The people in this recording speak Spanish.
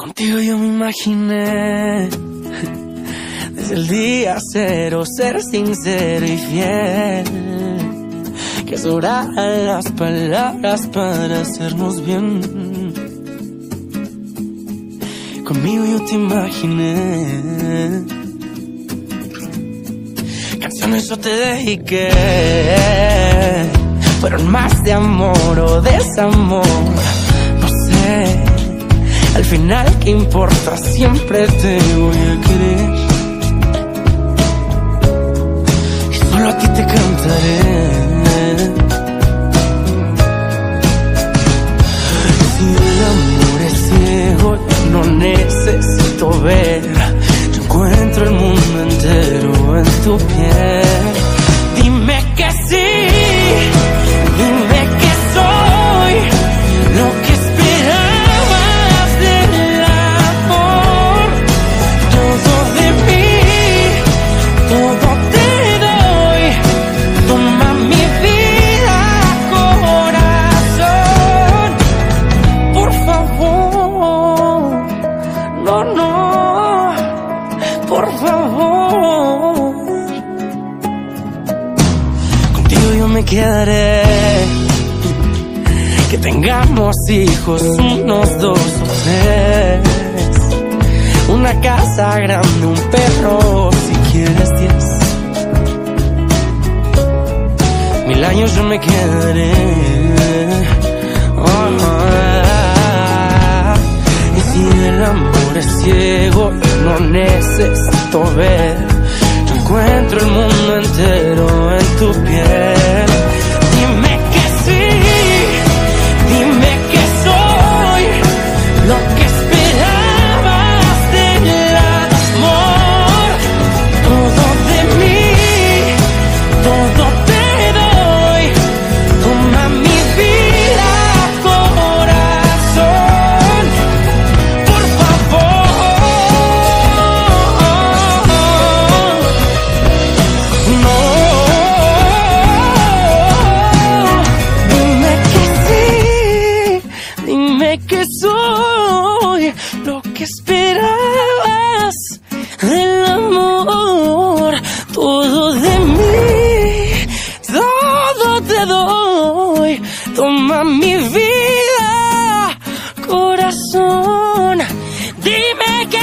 Contigo yo me imaginé desde el día cero ser sincero y fiel. Que sobraran las palabras para hacernos bien. Conmigo yo te imaginé. Canciones yo te dediqué. Fueron más de amor o desamor. No sé. Al final, ¿qué importa? Siempre te voy a querer. Y solo a ti te cantaré. Por favor. Contigo yo me quedaré. Que tengamos hijos, unos dos o tres. Una casa grande, un perro, si quieres diez. Mil años yo me quedaré. Y si el amor es ciego, no necesito ver. Encuentro el mundo entero en tu piel. Corazón, dime que